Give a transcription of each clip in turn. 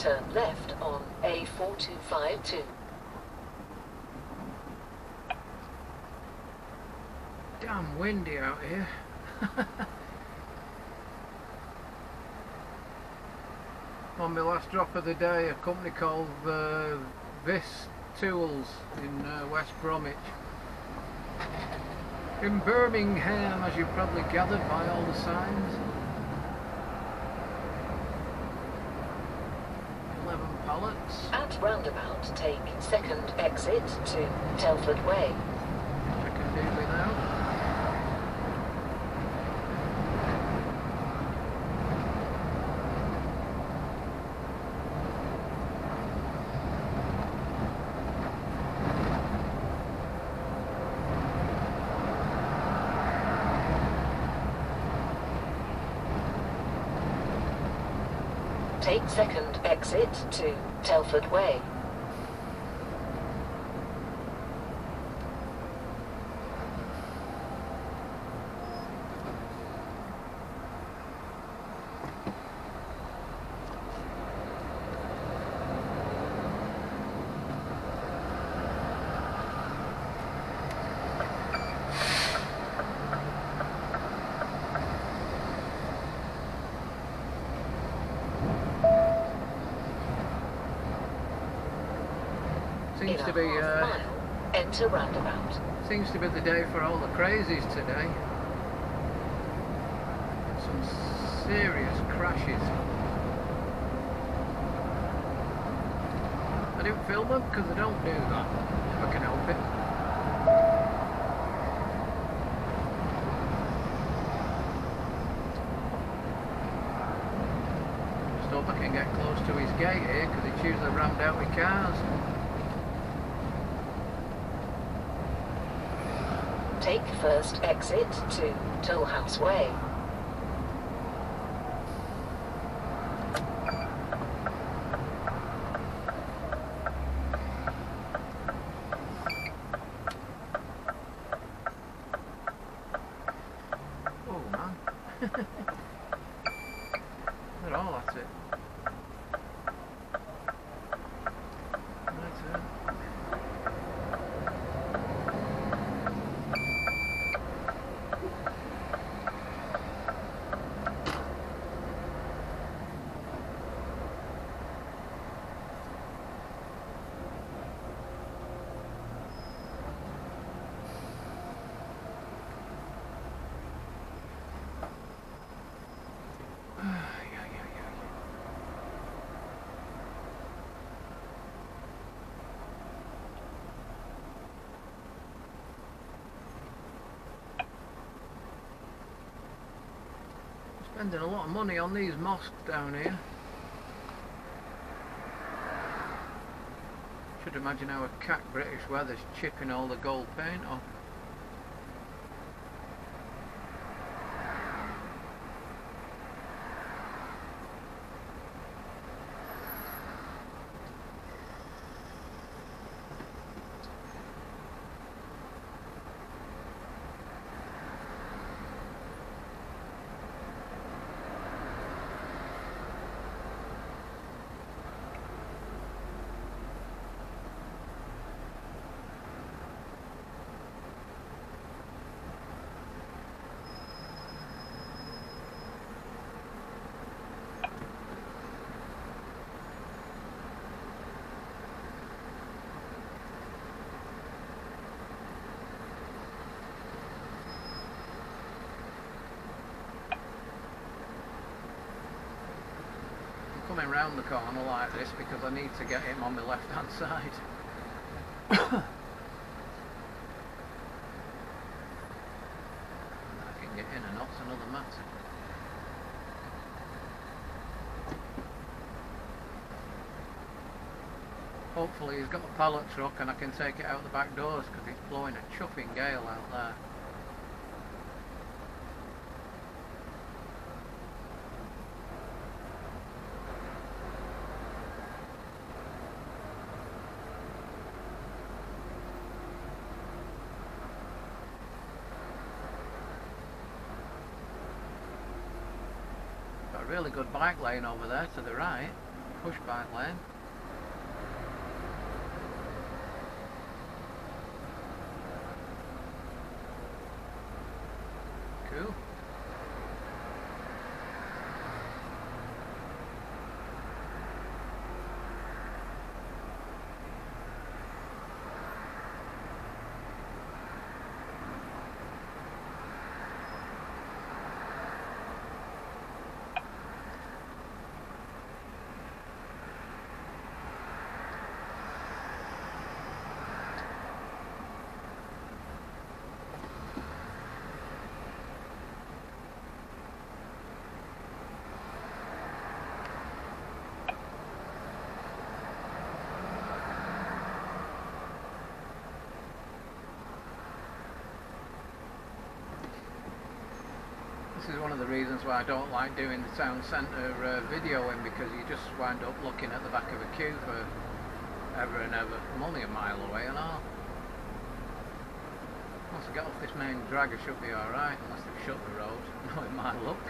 Turn left on A4252. Damn windy out here. On my last drop of the day, a company called uh, Viss Tools in uh, West Bromwich. In Birmingham, as you've probably gathered by all the signs. 11. At roundabout, take second exit to Telford Way. I can do without. Take second exit to Telford Way. Seems to be uh, enter roundabout. Seems to be the day for all the crazies today. Some serious crashes. I didn't film them because I don't do that if I can help it. I can get close to his gate here because it's usually rammed out with cars. Take first exit to Tollhouse Way. Oh man. Look at all that's it. Right, uh, yeah, yeah, yeah, yeah. Spending a lot of money on these mosques down here. Should imagine how a cat British weather's chipping all the gold paint off. Coming round the corner like this because I need to get him on the left hand side. I can get in and out's another matter. Hopefully he's got a pallet truck and I can take it out the back doors because it's blowing a chuffing gale out there. Really good bike lane over there to the right. Push bike lane. This is one of the reasons why I don't like doing the town centre uh, videoing because you just wind up looking at the back of a queue for ever and ever. I'm only a mile away and all. Once I get off this main drag I should be alright unless they've shut the road, knowing my luck.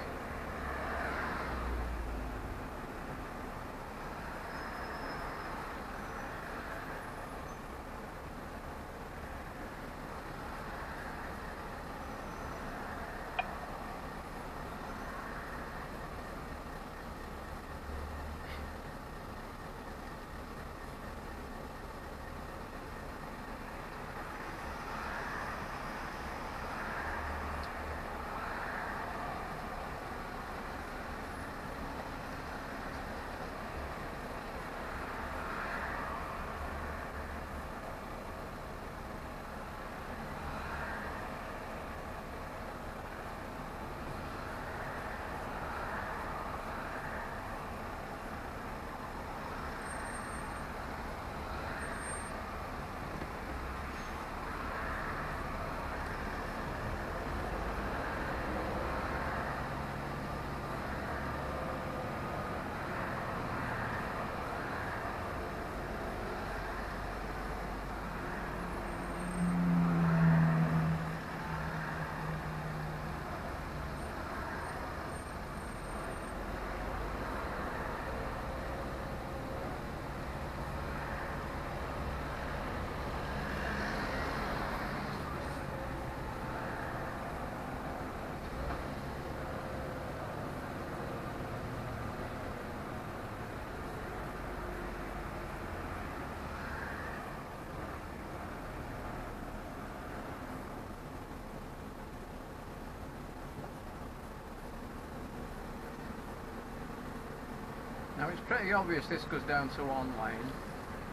It's pretty obvious this goes down to one lane,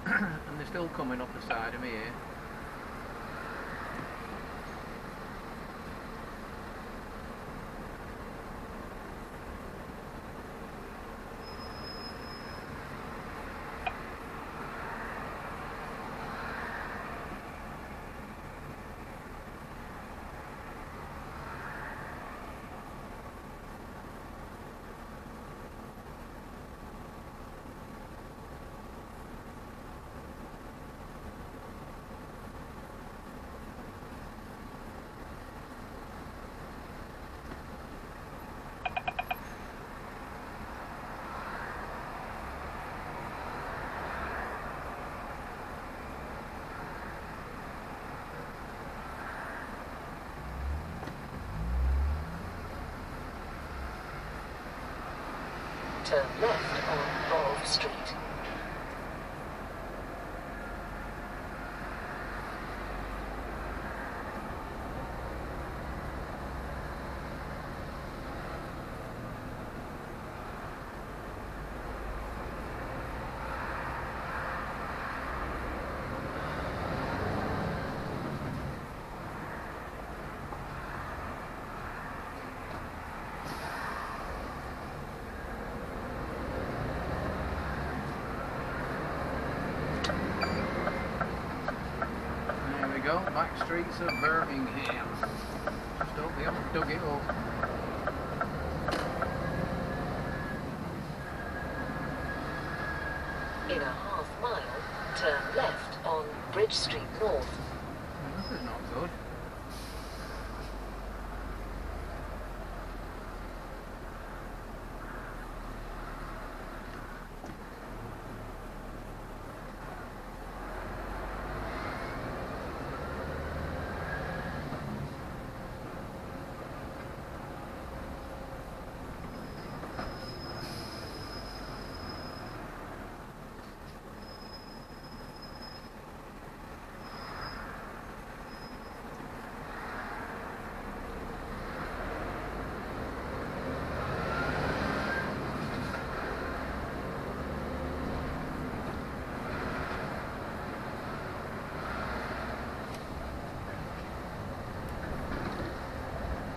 and they're still coming up the side of me here. Turn left on Grove Street. There we go, back streets of Birmingham. Just hope they haven't dug up. In a half mile, turn left on Bridge Street North. This is not good.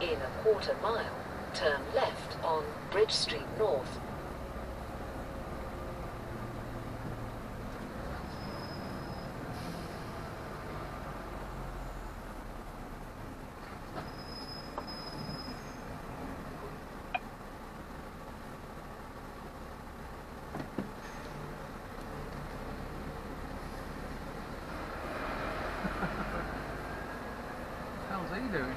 In a quarter mile, turn left on Bridge Street North. How's he doing?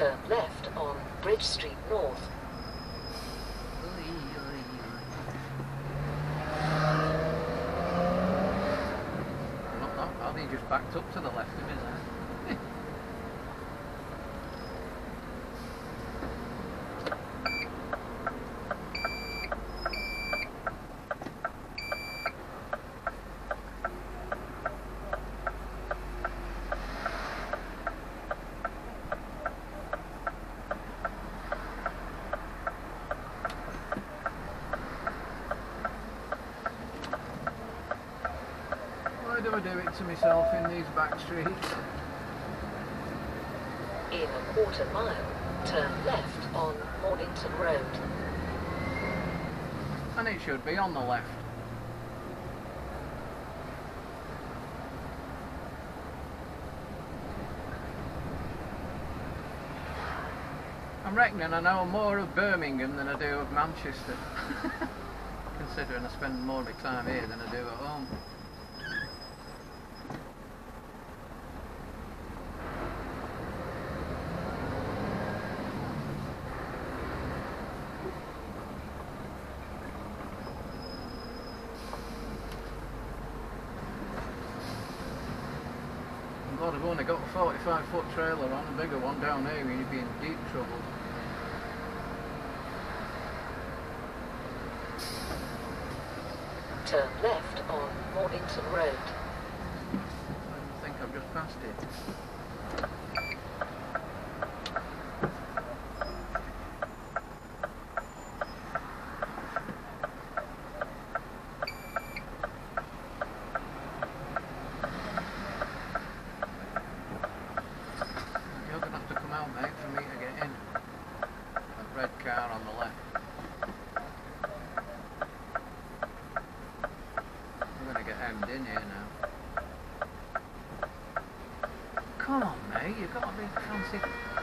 Turn left on Bridge Street North. Not that bad, he just backed up to the left of me there. Why do I do it to myself in these back streets? In a quarter mile, turn left on Mornington Road. And it should be on the left. I'm reckoning I know more of Birmingham than I do of Manchester. Considering I spend more of my time here than I do at home. trailer on, a bigger one down here, you'd be in deep trouble. come on mate. you've got to be fancy.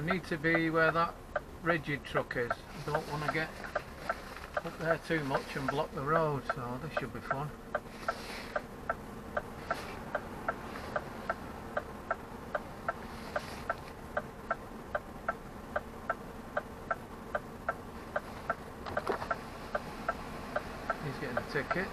Need to be where that rigid truck is. I don't want to get up there too much and block the road, so this should be fun. He's getting a ticket.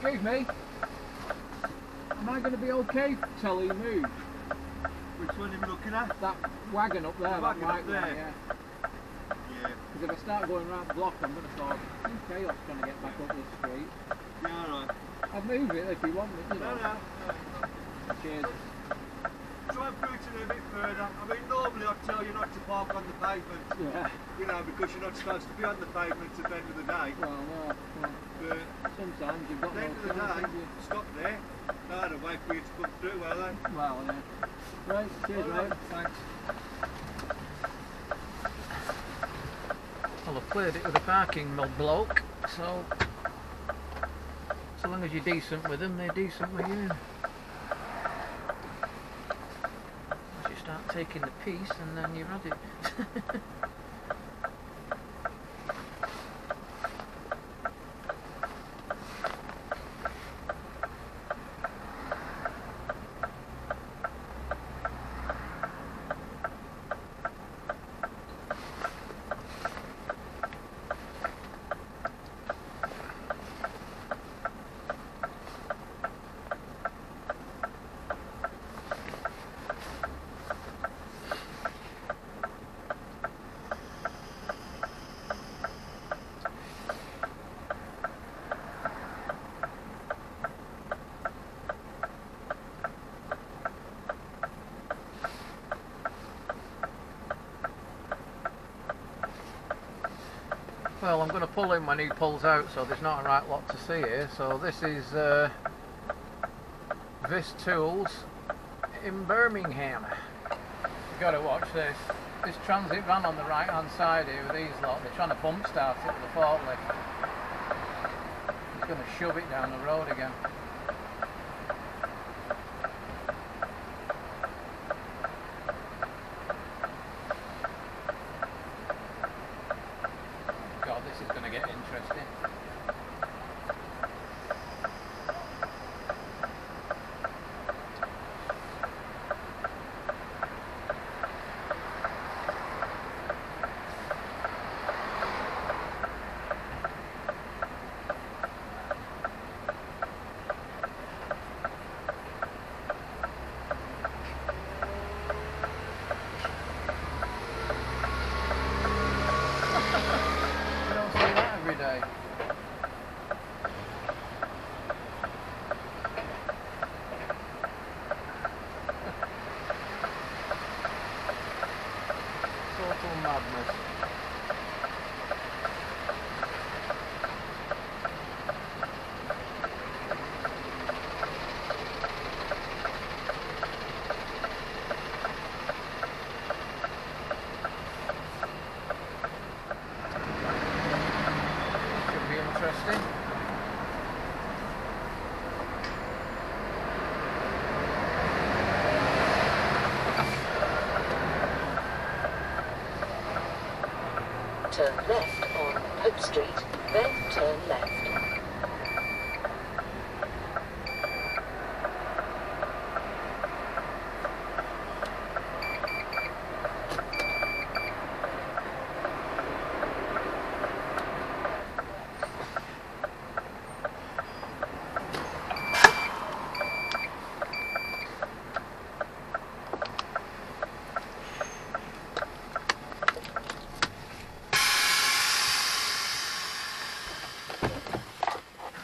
Excuse me. Am I going to be okay till he moves? Which one are you looking at? That wagon up there, The that wagon up white one, there? yeah. Yeah. Because if I start going round the block, I'm going to start chaos trying to get back up this street. Yeah, alright. I'll move it if you want me, you No, know. no, no. Cheers. Try and push it a bit further. I mean, normally I'd tell you not to park on the pavement, Yeah. you know, because you're not supposed to be on the pavement at the end of the day. Well, no. no. But Sometimes you've got at the end of the day, you? stop there. No, to wait for you to come through, well then. Well, yeah. Right, cheers, Alright, mate. Thanks. Well, I've cleared it with a parking mod bloke, so so long as you're decent with them, they're decent with you. Once you start taking the piece, and then you've had it. Well, I'm going to pull him when he pulls out, so there's not a right lot to see here. So this is uh, Viss Tools in Birmingham. You've got to watch this. This transit van on the right hand side here with these lot, they're trying to bump start it with the forklift. He's going to shove it down the road again. God, this is going to get interesting. You don't see that every day. Total madness. Should be interesting. Turn left on Pope Street, then turn left.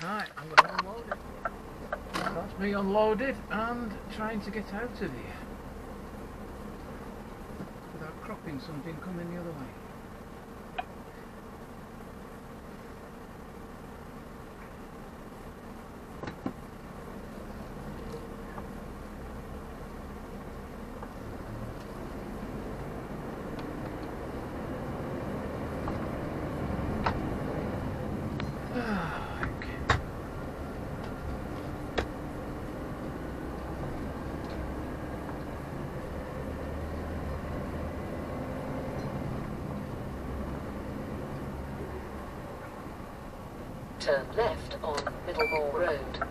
Right, I'm going to unload it. That's me unloaded and trying to get out of here. Without cropping something coming the other way. Turn left on Middlemore Road.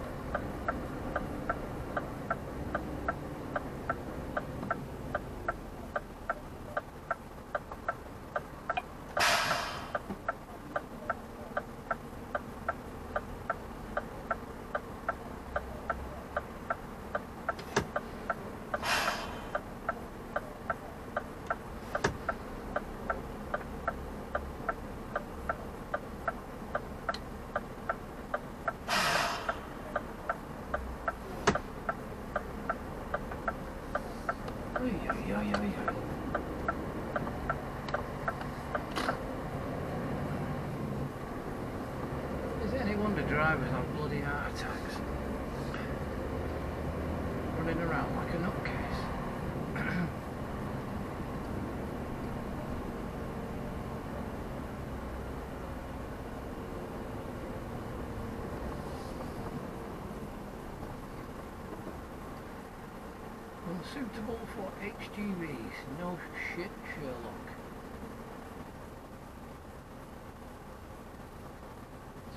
Unsuitable for HGVs. No shit, Sherlock.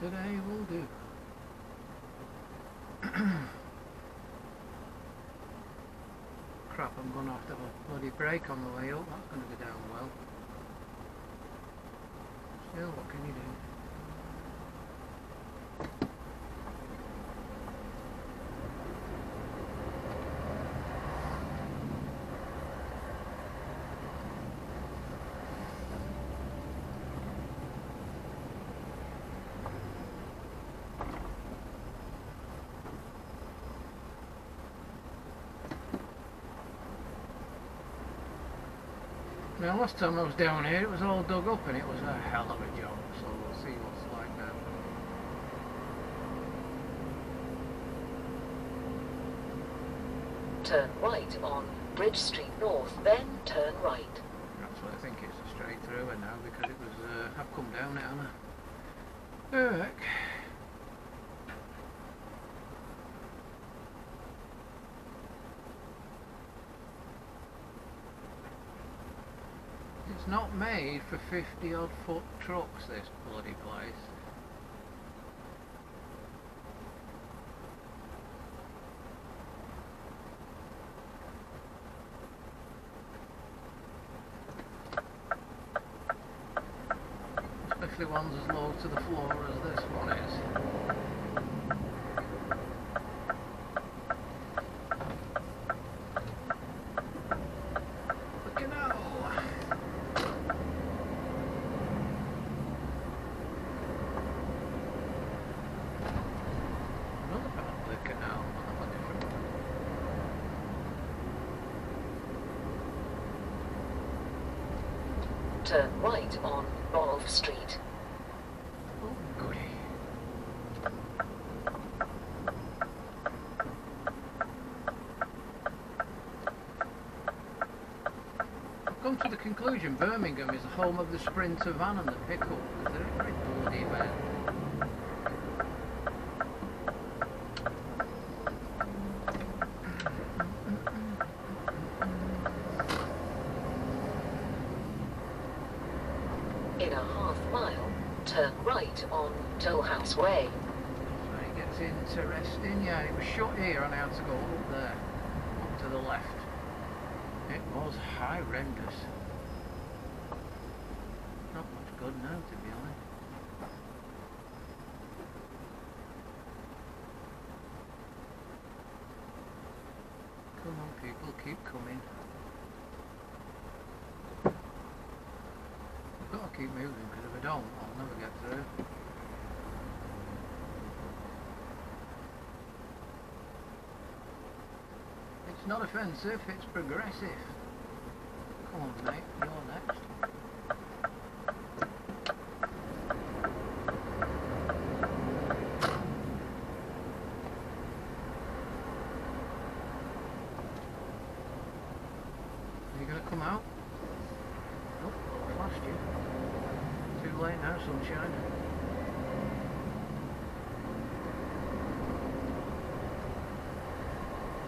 Today will do. Crap, I'm gonna have to have a bloody break on the way up. That's gonna go down well. Still, what can you do? Now last time I was down here it was all dug up and it was a hell of a job, so we'll see what's like now. Turn right on Bridge Street North, then turn right. That's what I think it's a straight through and now because it was uh, I've come down it haven't I? Oh It's not made for 50 odd foot trucks this bloody place. Especially ones as low to the floor as this one is. The canal! Another part of the canal, another different one. Turn right on Rolfe Street. Oh. I've come to the conclusion Birmingham is the home of the Sprinter van and the pickle. They're every bloody man. In a half mile, turn right on Tollhouse Way. So it gets interesting. Yeah, it was shut here and I had to go up there, up to the left. It was horrendous. Not much good now, to be honest. Come on, people, keep coming. I've got to keep moving because if I don't, I'll never get through. It's not offensive, it's progressive. You're you gonna come out? Nope, I've lost you. Too late now, sunshine.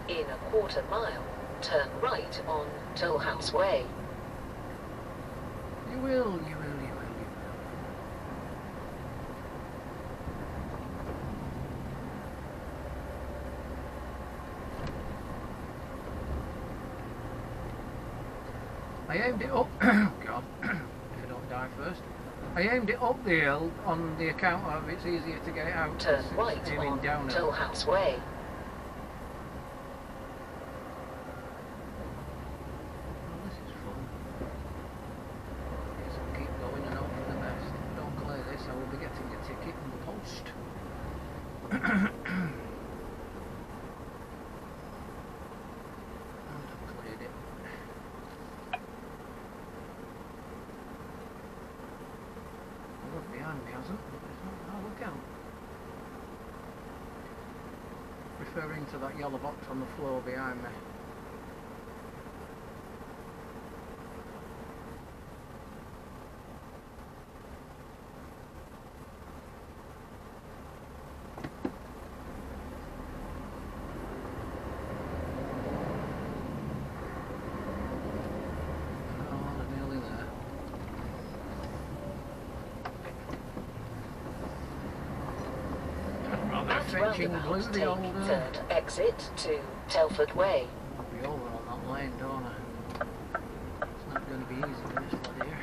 In a quarter mile, turn right on Tollhouse Way. You will, you will, you will, you will. I aimed it up, God, if I don't die first. I aimed it up the hill on the account of it's easier to get it out. Turn right on down Toll Way. There's not no look out. Referring to that yellow box on the floor behind me. Oh, they're nearly there. Rather At fetching roundabout, blue take the old uh, third exit to Telford Way. I'll be over on that lane, don't I? It's not going to be easy for this here.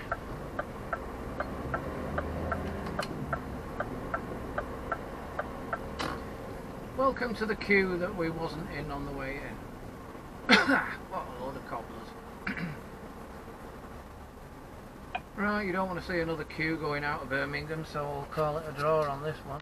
Welcome to the queue that we wasn't in on the way in. what a load of cobblers. right, you don't want to see another queue going out of Birmingham, so we'll call it a draw on this one.